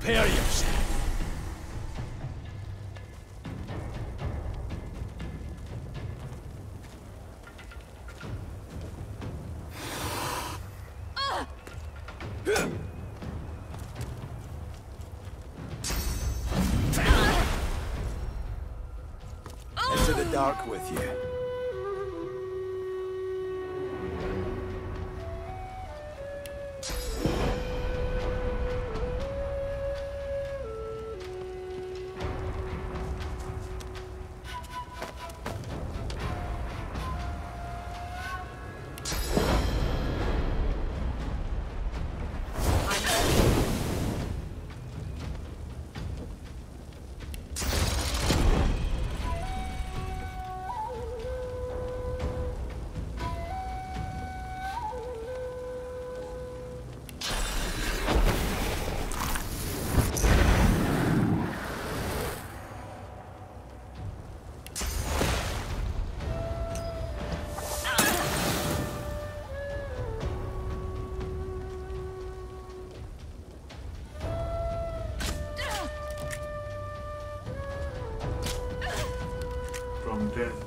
Prepare yourself. Into the dark with you.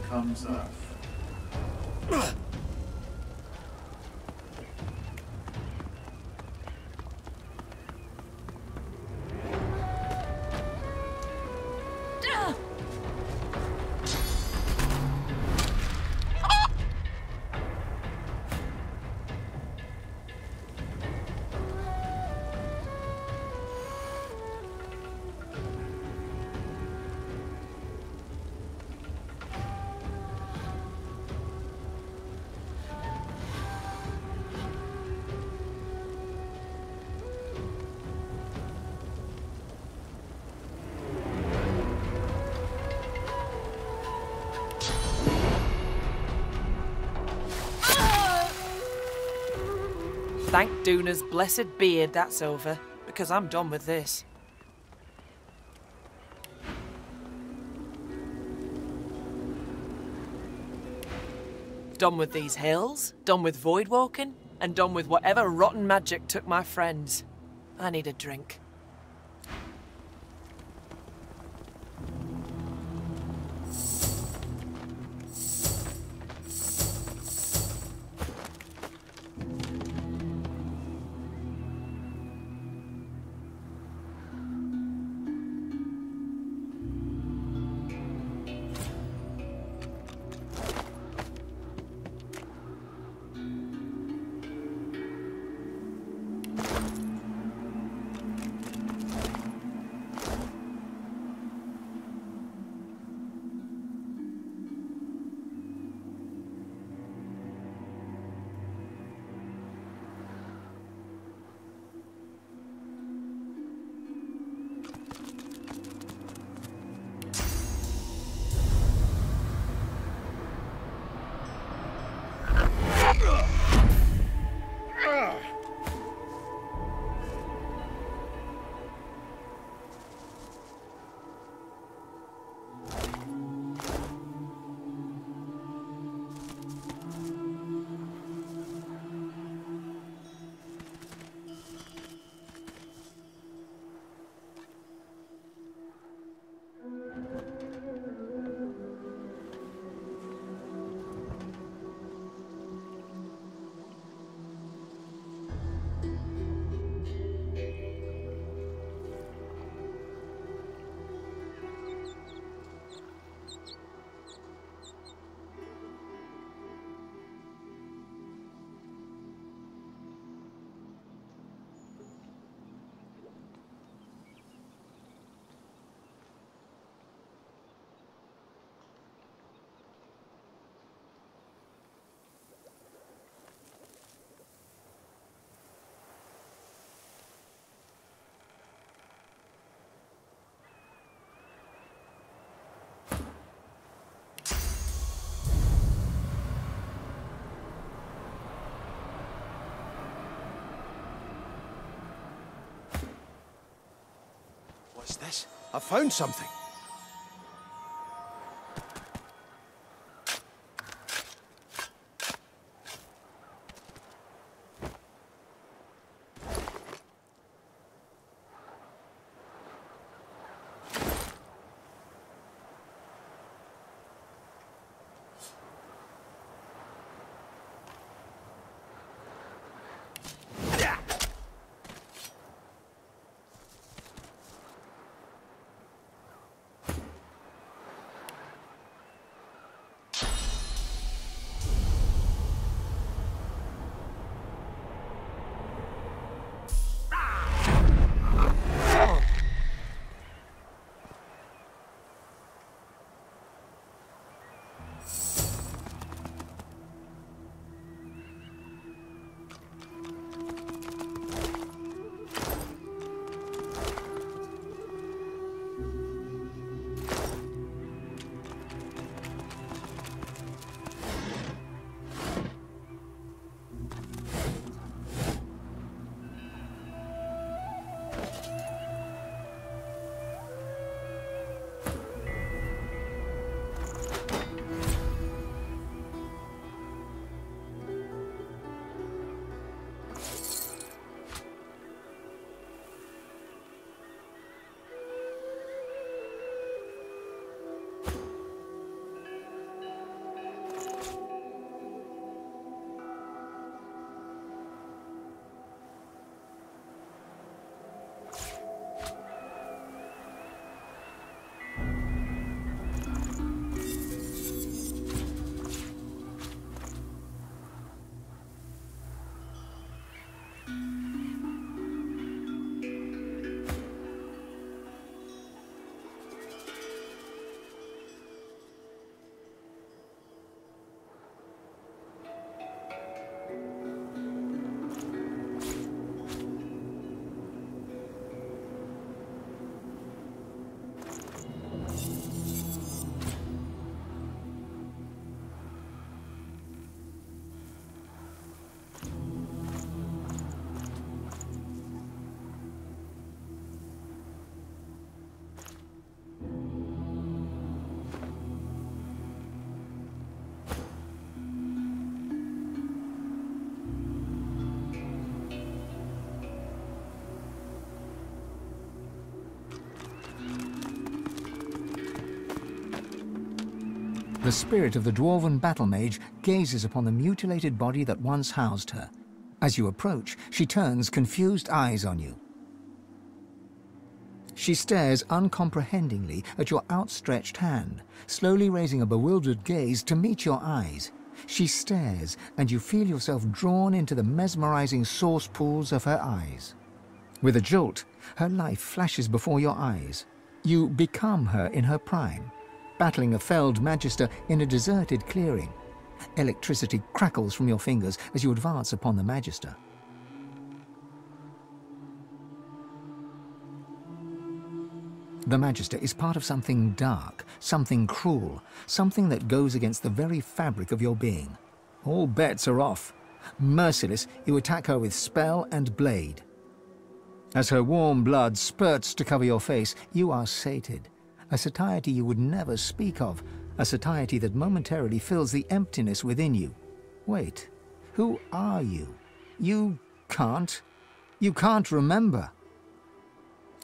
Comes earth. Thank Duna's blessed beard that's over, because I'm done with this. Done with these hills, done with void walking, and done with whatever rotten magic took my friends. I need a drink. What's this? I found something. Spirit of the dwarven battle mage gazes upon the mutilated body that once housed her. As you approach, she turns confused eyes on you. She stares uncomprehendingly at your outstretched hand, slowly raising a bewildered gaze to meet your eyes. She stares, and you feel yourself drawn into the mesmerizing source pools of her eyes. With a jolt, her life flashes before your eyes. You become her in her prime, battling a felled magister in a deserted clearing. Electricity crackles from your fingers as you advance upon the magister. The Magister is part of something dark, something cruel, something that goes against the very fabric of your being. All bets are off. Merciless, you attack her with spell and blade. As her warm blood spurts to cover your face, you are sated. A satiety you would never speak of, a satiety that momentarily fills the emptiness within you. Wait, who are you? You can't. You can't remember.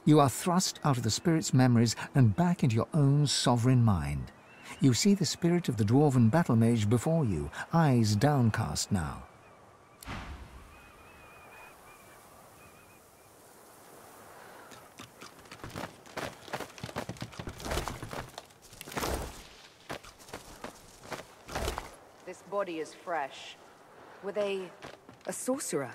You are thrust out of the spirit's memories and back into your own sovereign mind. You see the spirit of the dwarven battle mage before you, eyes downcast now. This body is fresh. Were they a sorcerer?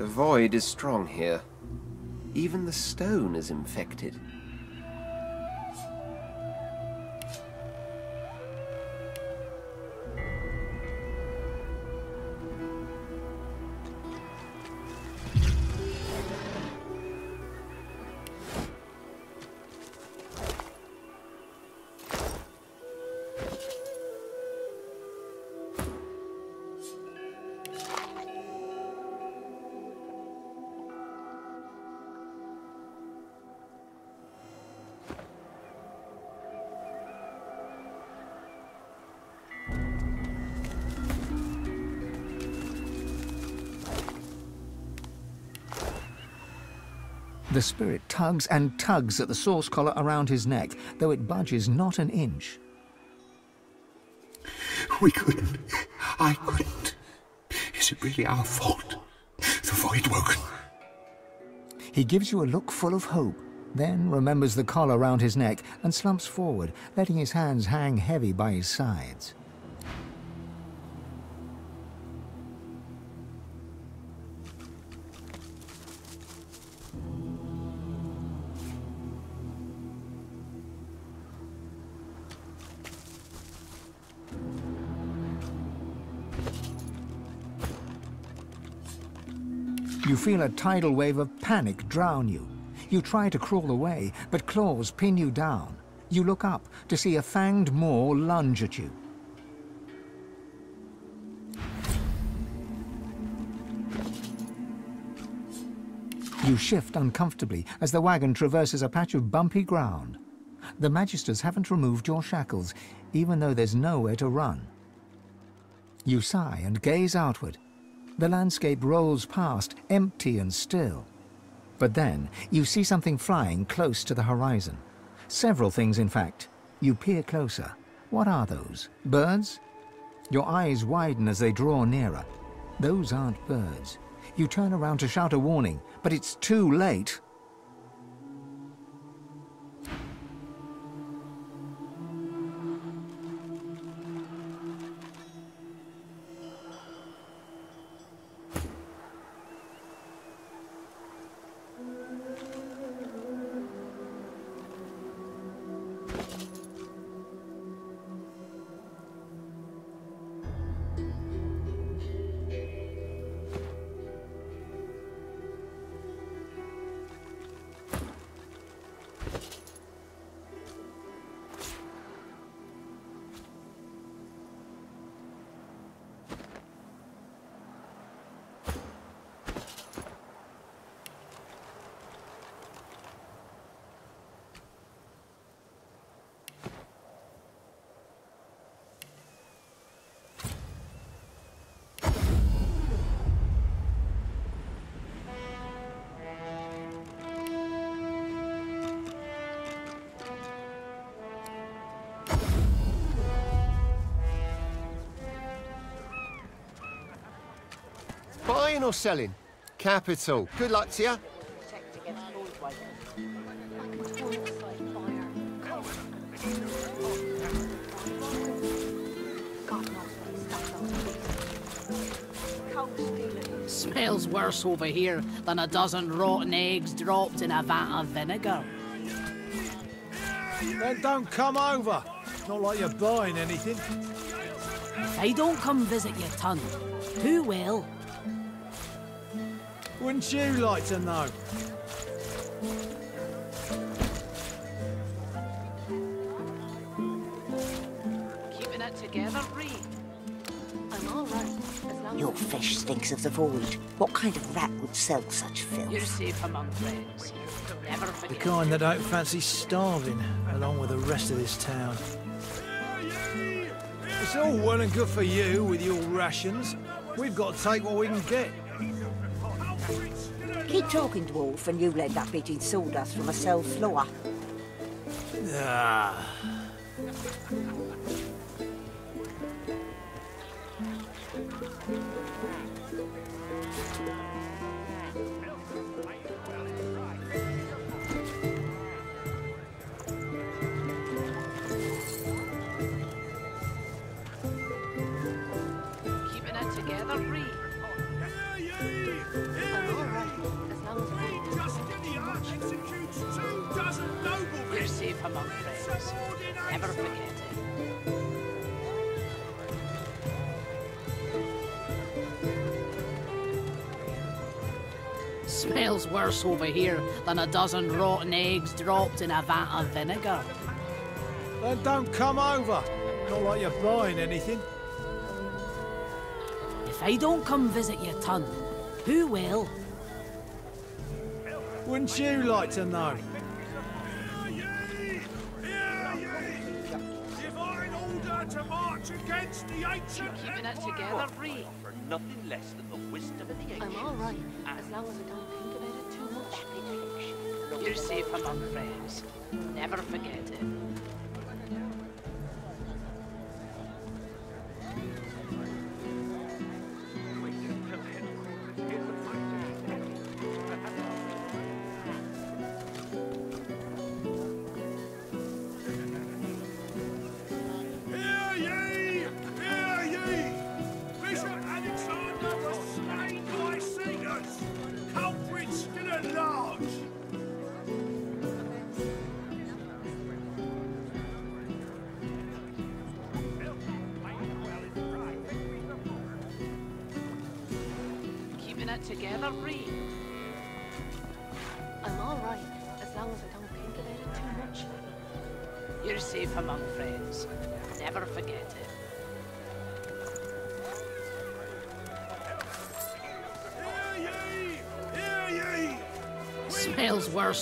The void is strong here. Even the stone is infected. The spirit tugs and tugs at the source collar around his neck, though it budges not an inch. We couldn't. I couldn't. Is it really our fault? The Void Woken. He gives you a look full of hope, then remembers the collar round his neck and slumps forward, letting his hands hang heavy by his sides. Feel a tidal wave of panic drown you. You try to crawl away, but claws pin you down. You look up to see a fanged maw lunge at you. You shift uncomfortably as the wagon traverses a patch of bumpy ground. The Magisters haven't removed your shackles, even though there's nowhere to run. You sigh and gaze outward. The landscape rolls past, empty and still. But then you see something flying close to the horizon. Several things, in fact. You peer closer. What are those? Birds? Your eyes widen as they draw nearer. Those aren't birds. You turn around to shout a warning, but it's too late. Buying or selling? Capital. Good luck to you. Protect against void Smells worse over here than a dozen rotten eggs dropped in a vat of vinegar. Then don't come over. Not like you're buying anything. If I don't come visit your ton, who will? Wouldn't you like to know? Keeping it together, Reed. I'm all right, Your fish stinks of the void. What kind of rat would sell such filth? You're filth? safe among friends. Never The kind that don't fancy starving, along with the rest of this town. It's all well and good for you with your rations. We've got to take what we can get. Keep talking, dwarf, and you'll end up eating sawdust from a cell floor. Ah. Keeping it together, Reed. I'm all right, as long. You're safe among friends. Never forget it. Smells worse over here than a dozen rotten eggs dropped in a vat of vinegar. Then don't come over. Not like you're buying anything. If I don't come visit your ton, who will? Wouldn't you like to know? Keeping it together, Reed. For nothing less than the wisdom of the ancients. I'm all right, as long as I don't think about it too much. You're safe among friends. Never forget it.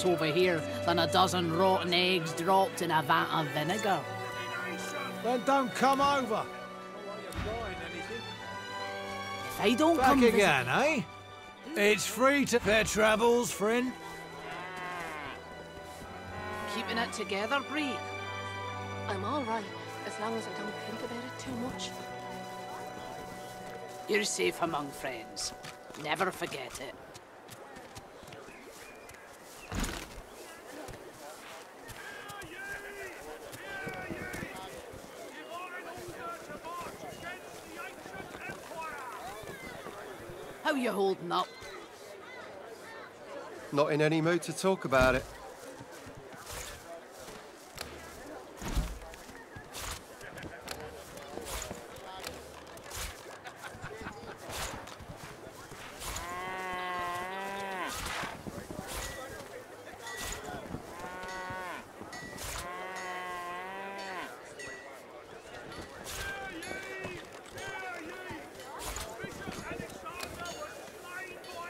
Worse over here than a dozen rotten eggs dropped in a vat of vinegar. Then don't come over. Not like you're buying anything. If I don't Back come visit- again, eh? It's free to fair travels, friend. Keeping it together, Bree? I'm all right, as long as I don't think about it too much. You're safe among friends. Never forget it. Holding up? Not in any mood to talk about it.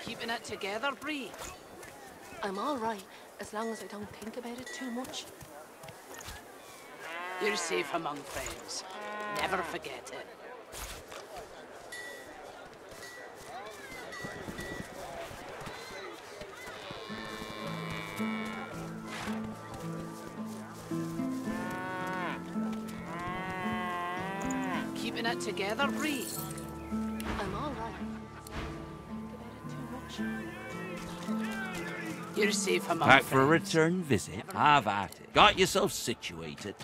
Keeping it I'm all right, as long as I don't think about it too much. You're safe among friends. Never forget it. Keeping it together, Bree? You're safe among Back for a return visit? Have at it. Got yourself situated.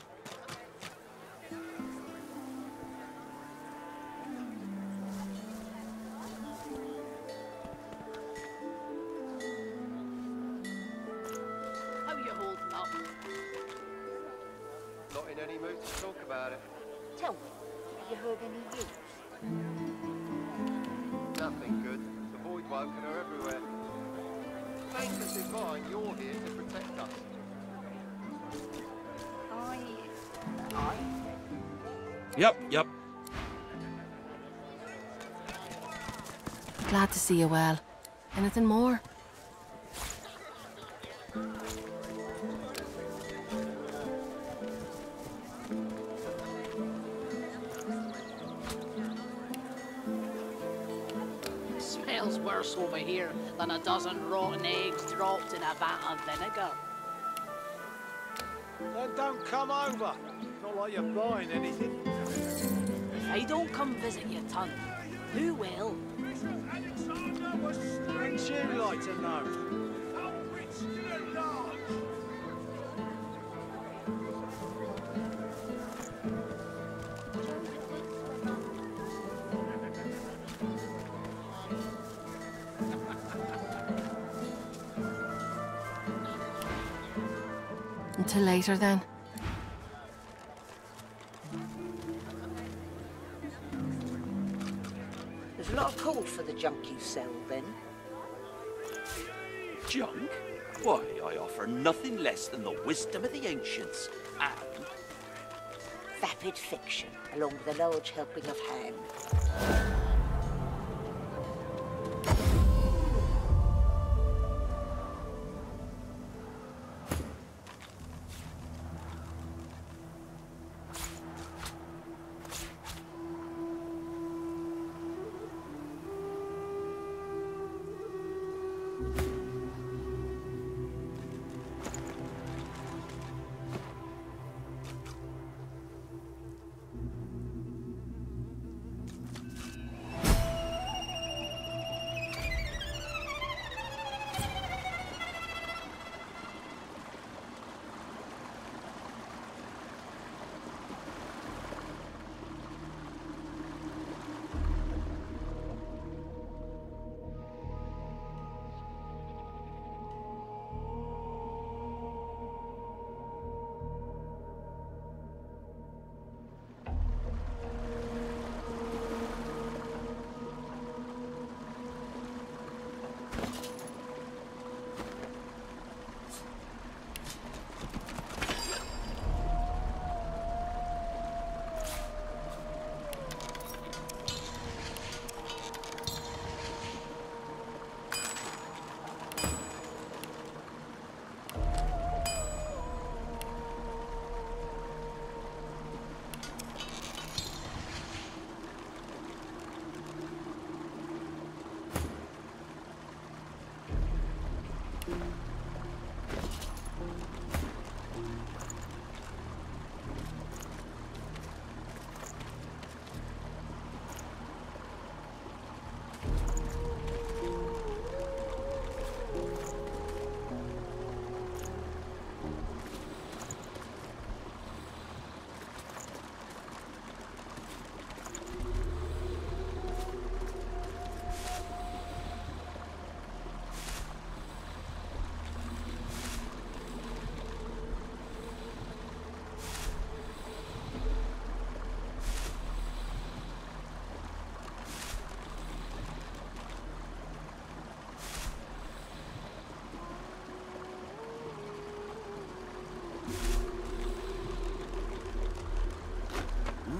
How you holding up? Not in any mood to talk about it. Tell me, have you heard any news? Nothing good. The void woken are everywhere. Thank the divine you're here to protect us. I... I... Yep, yep. Glad to see you well. Anything more? Smells worse over here than a dozen rotten eggs dropped in a vat of vinegar. Then don't come over. Not like you're buying anything. I don't come visit your ton, who will? Wouldn't you like to know? Later, then. There's a lot of call for the junk you sell, then. Junk? Why, I offer nothing less than the wisdom of the ancients. And Vapid fiction, along with a large helping of ham.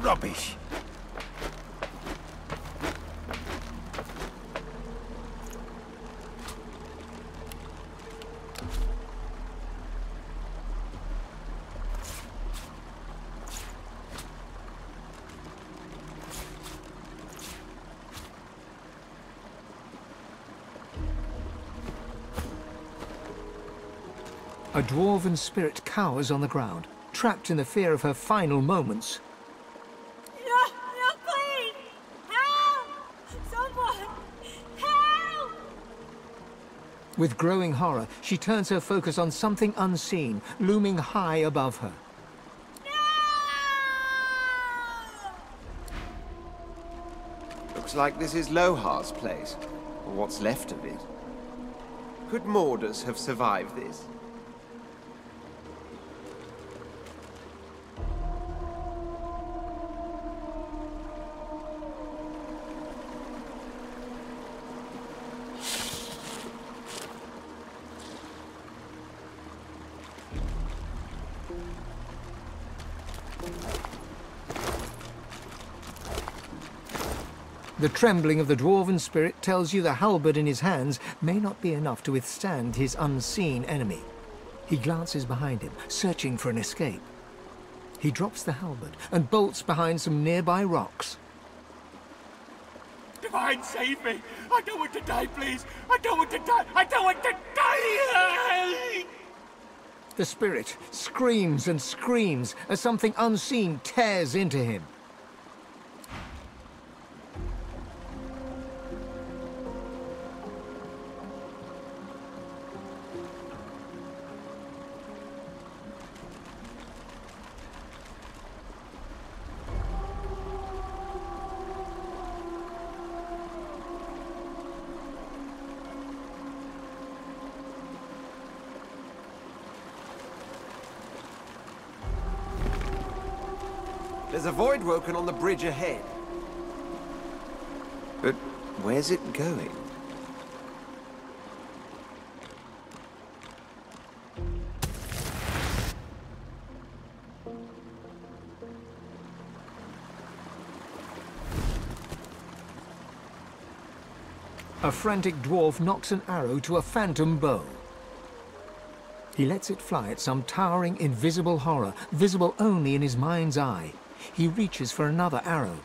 Rubbish. A dwarven spirit cowers on the ground, trapped in the fear of her final moments. With growing horror, she turns her focus on something unseen, looming high above her. Looks like this is Lohar's place, or what's left of it. Could Mordus have survived this? The trembling of the dwarven spirit tells you the halberd in his hands may not be enough to withstand his unseen enemy. He glances behind him, searching for an escape. He drops the halberd and bolts behind some nearby rocks. Divine, save me! I don't want to die, please! I don't want to die! I don't want to die! The spirit screams and screams as something unseen tears into him. There's a void woken on the bridge ahead. But where's it going? A frantic dwarf nocks an arrow to a phantom bow. He lets it fly at some towering, invisible horror, visible only in his mind's eye. He reaches for another arrow.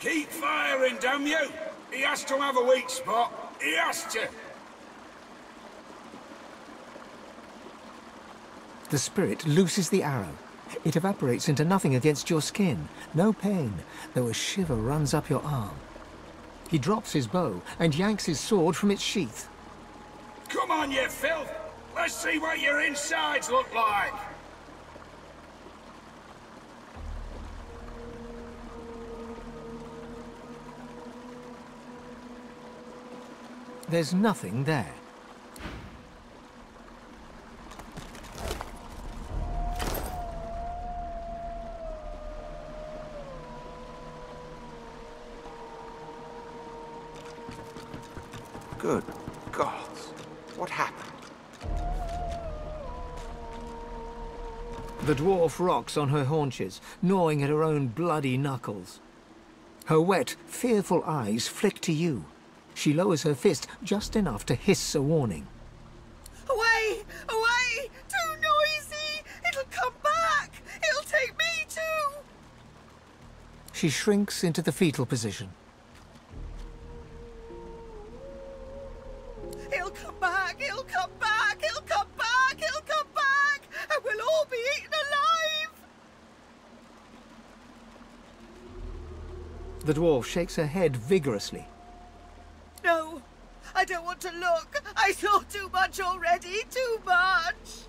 Keep firing, damn you! He has to have a weak spot. He has to. The spirit looses the arrow. It evaporates into nothing against your skin. No pain, though a shiver runs up your arm. He drops his bow and yanks his sword from its sheath. Come on, you filth! Let's see what your insides look like! There's nothing there. Good gods. What happened? The dwarf rocks on her haunches, gnawing at her own bloody knuckles. Her wet, fearful eyes flick to you. She lowers her fist just enough to hiss a warning. Away! Away! Too noisy! It'll come back! It'll take me too! She shrinks into the fetal position. It'll come back! It'll come back! It'll come back! It'll come back! And we'll all be eaten alive! The dwarf shakes her head vigorously. No! I don't want to look! I saw too much already! Too much!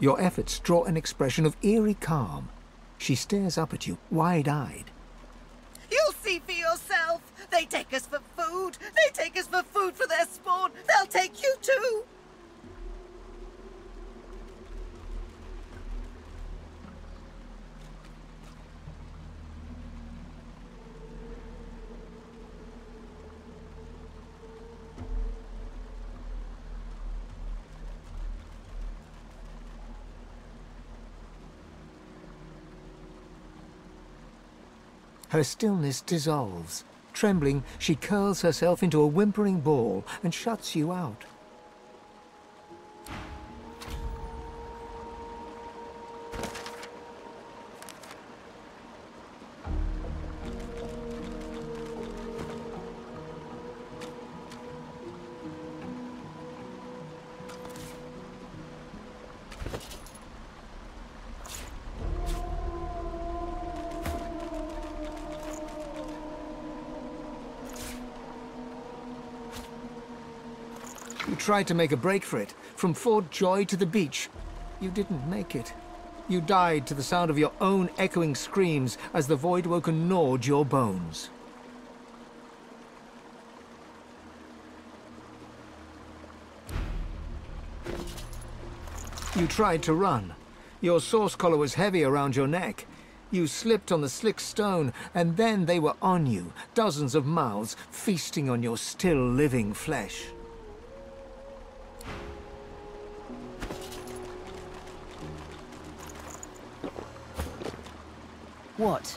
Your efforts draw an expression of eerie calm. She stares up at you, wide-eyed. You'll see for yourself! They take us for food! They take us for food for their spawn! They'll take you too! Her stillness dissolves. Trembling, she curls herself into a whimpering ball and shuts you out. Tried to make a break for it, from Fort Joy to the beach. You didn't make it. You died to the sound of your own echoing screams as the Voidwoken and gnawed your bones. You tried to run. Your source collar was heavy around your neck. You slipped on the slick stone, and then they were on you, dozens of mouths feasting on your still living flesh. What?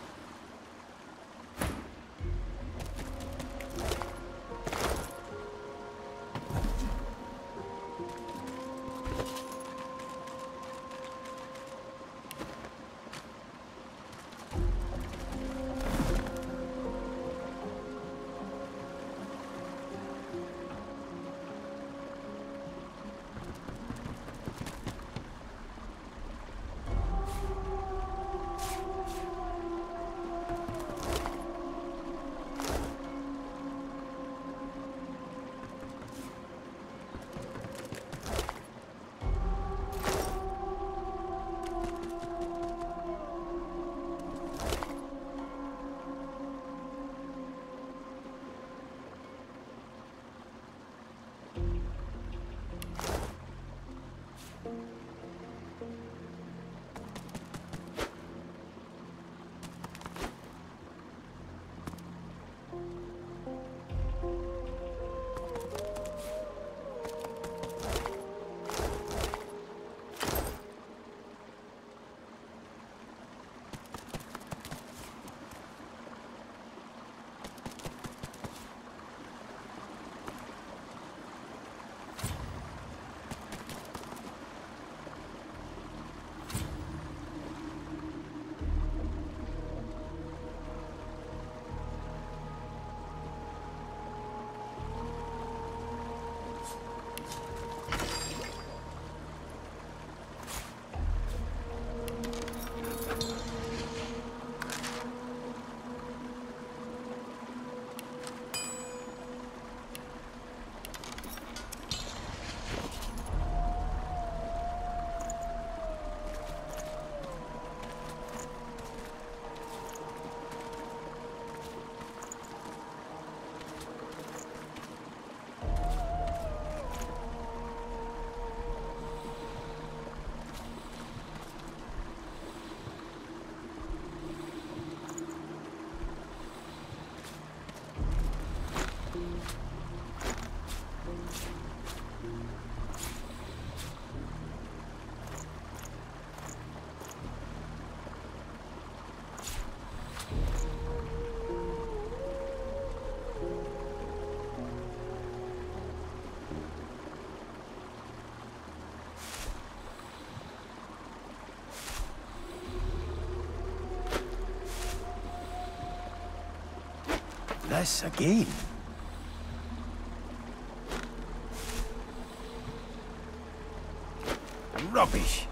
This again. Rubbish.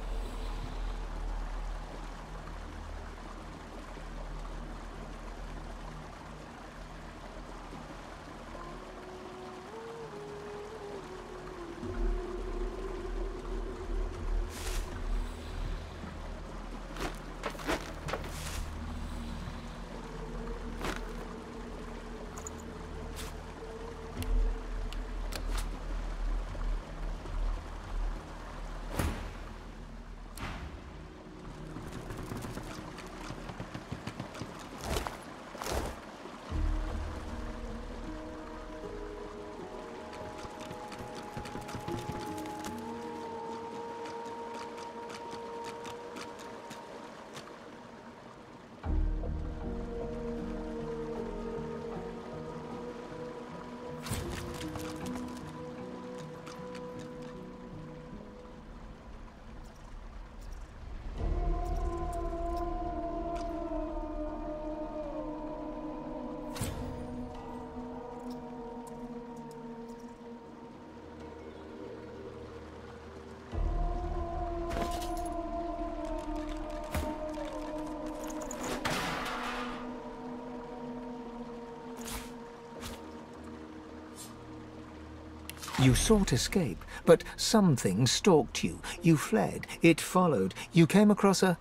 You sought escape, but something stalked you. You fled. It followed. You came across a...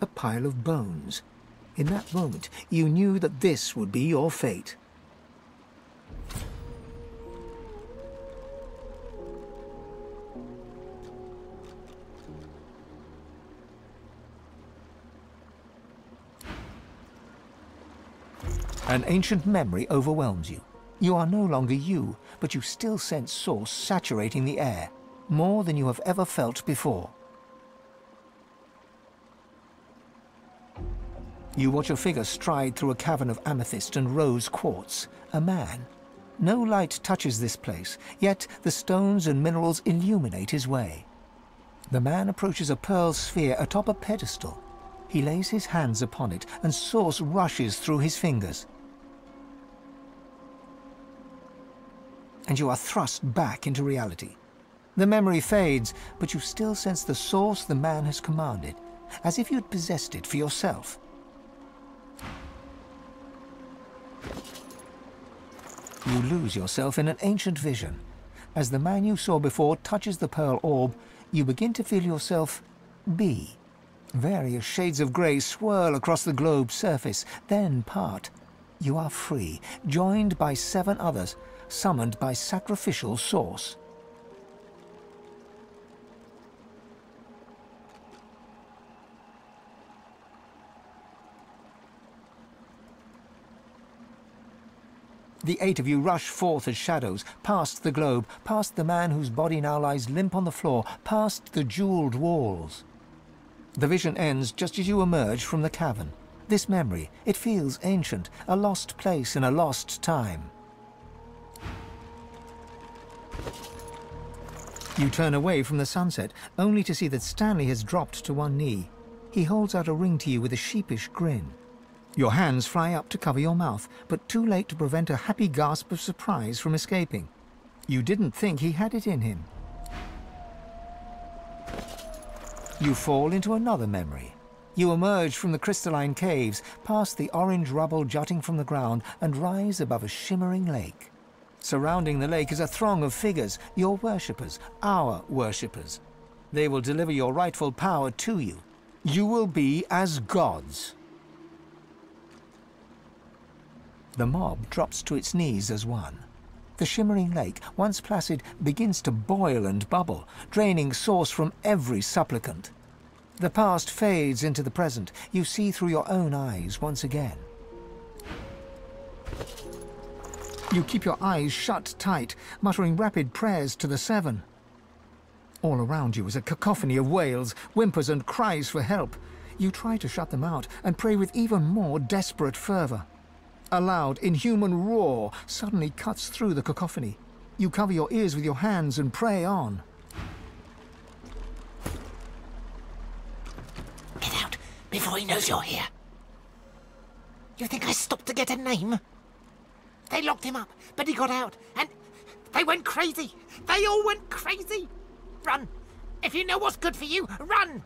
a pile of bones. In that moment, you knew that this would be your fate. An ancient memory overwhelms you. You are no longer you, but you still sense Source saturating the air, more than you have ever felt before. You watch a figure stride through a cavern of amethyst and rose quartz. A man. No light touches this place, yet the stones and minerals illuminate his way. The man approaches a pearl sphere atop a pedestal. He lays his hands upon it, and Source rushes through his fingers. And you are thrust back into reality. The memory fades, but you still sense the source the man has commanded, as if you'd possessed it for yourself. You lose yourself in an ancient vision. As the man you saw before touches the pearl orb, you begin to feel yourself be. Various shades of grey swirl across the globe's surface, then part. You are free, joined by seven others, summoned by sacrificial source. The eight of you rush forth as shadows, past the globe, past the man whose body now lies limp on the floor, past the jeweled walls. The vision ends just as you emerge from the cavern. This memory, it feels ancient, a lost place in a lost time. You turn away from the sunset, only to see that Stanley has dropped to one knee. He holds out a ring to you with a sheepish grin. Your hands fly up to cover your mouth, but too late to prevent a happy gasp of surprise from escaping. You didn't think he had it in him. You fall into another memory. You emerge from the crystalline caves, past the orange rubble jutting from the ground, and rise above a shimmering lake. Surrounding the lake is a throng of figures, your worshippers, our worshippers. They will deliver your rightful power to you. You will be as gods. The mob drops to its knees as one. The shimmering lake, once placid, begins to boil and bubble, draining source from every supplicant. The past fades into the present. You see through your own eyes once again. You keep your eyes shut tight, muttering rapid prayers to the Seven. All around you is a cacophony of wails, whimpers and cries for help. You try to shut them out and pray with even more desperate fervor. A loud, inhuman roar suddenly cuts through the cacophony. You cover your ears with your hands and pray on. Get out before he knows you're here. You think I stopped to get a name? They locked him up, but he got out, and they went crazy. They all went crazy. Run. If you know what's good for you, run.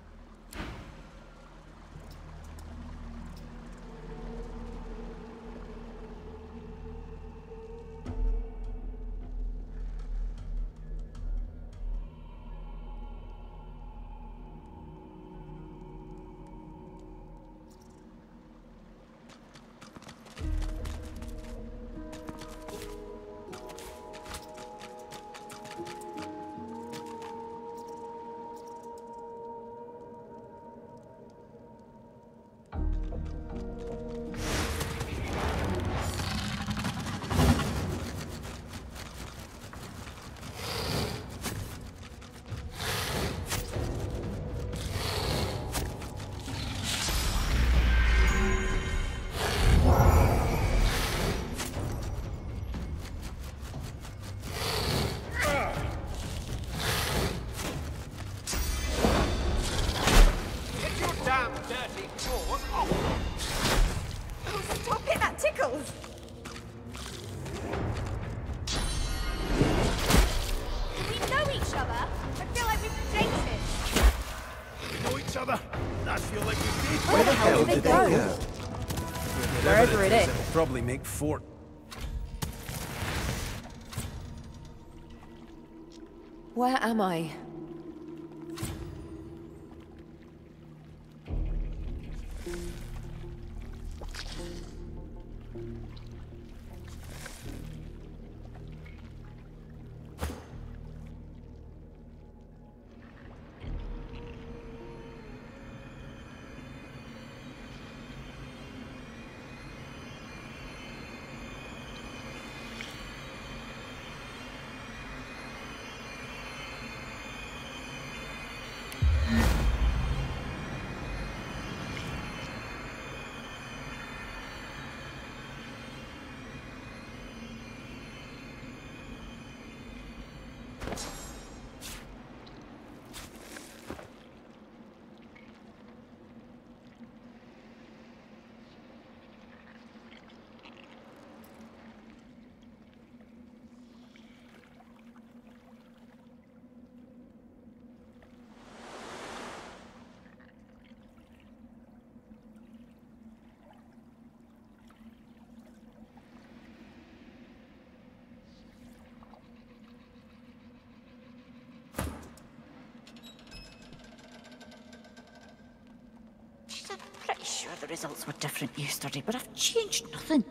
probably make four. Where am I? I'm pretty sure the results were different yesterday, but I've changed nothing.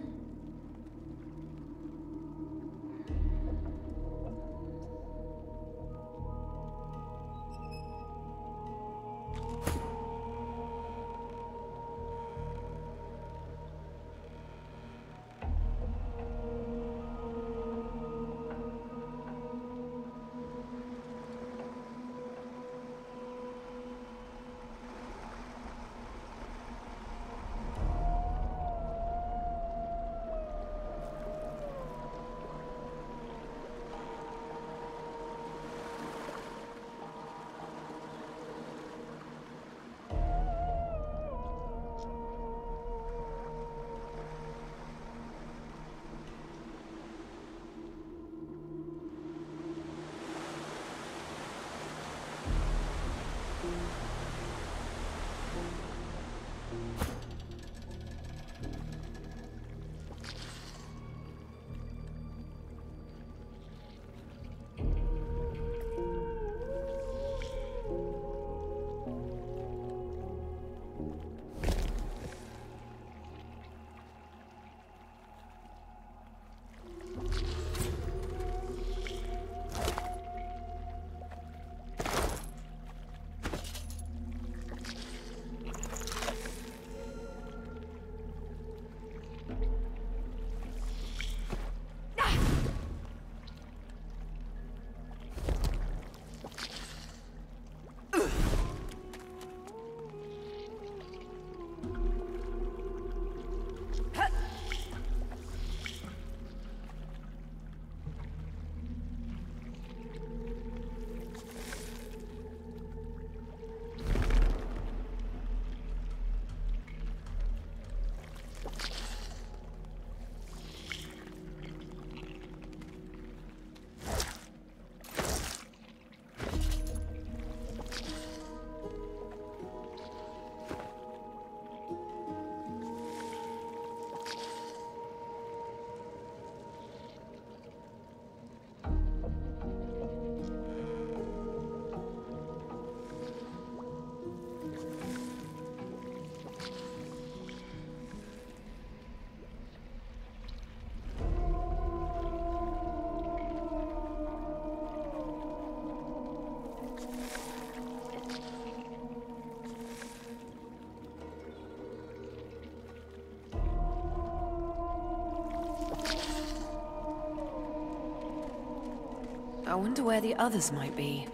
I wonder where the others might be.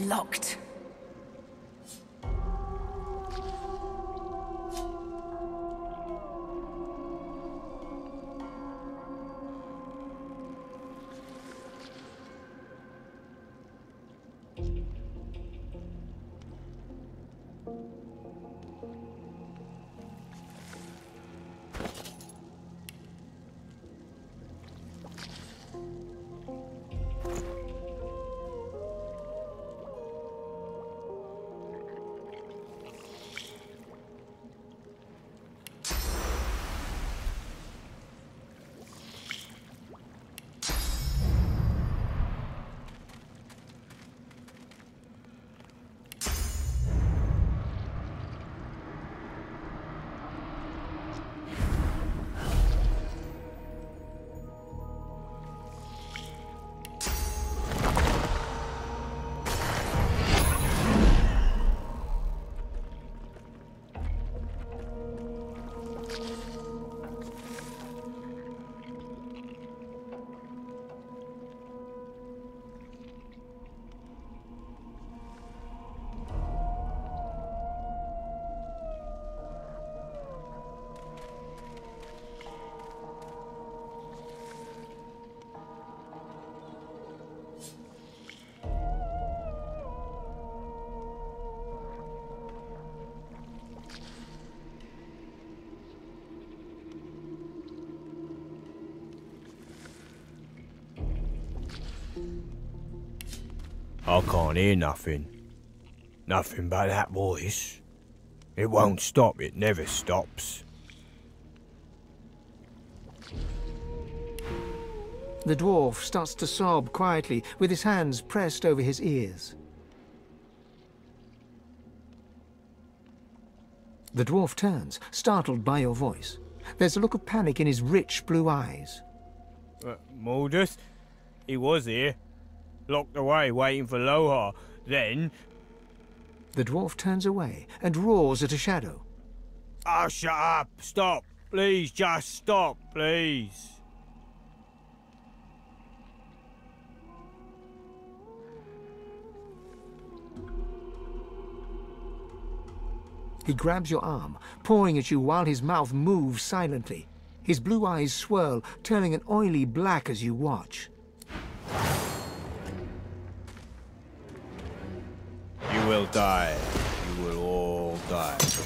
Locked. I can't hear nothing. Nothing but that voice. It won't stop, it never stops. The dwarf starts to sob quietly, with his hands pressed over his ears. The dwarf turns, startled by your voice. There's a look of panic in his rich blue eyes. Uh, Mordus? He was here. Locked away, waiting for Lohar. Then... The dwarf turns away and roars at a shadow. Oh, shut up! Stop! Please, just stop, please. He grabs your arm, pawing at you while his mouth moves silently. His blue eyes swirl, turning an oily black as you watch. Will die. You will all die.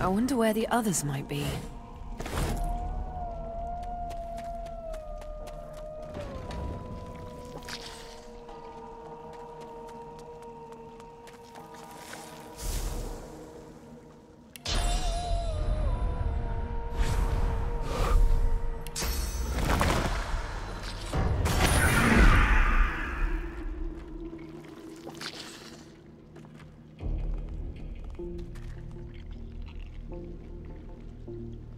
I wonder where the others might be. Thank you.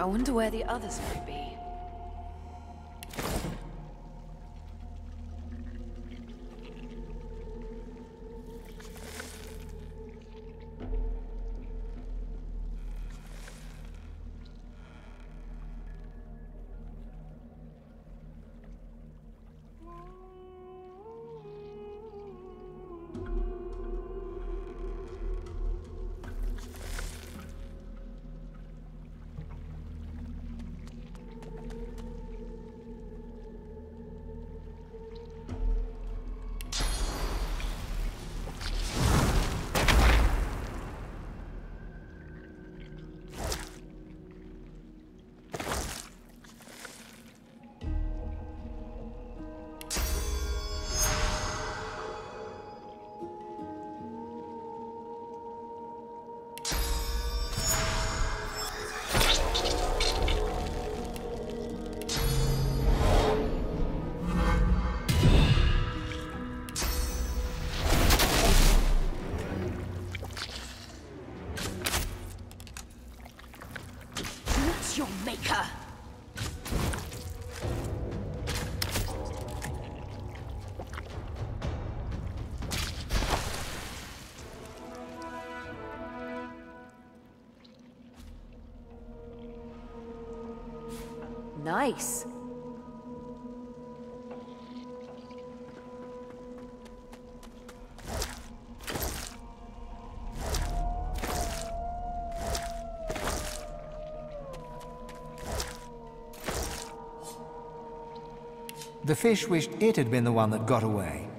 I wonder where the others might Nice. The fish wished it had been the one that got away.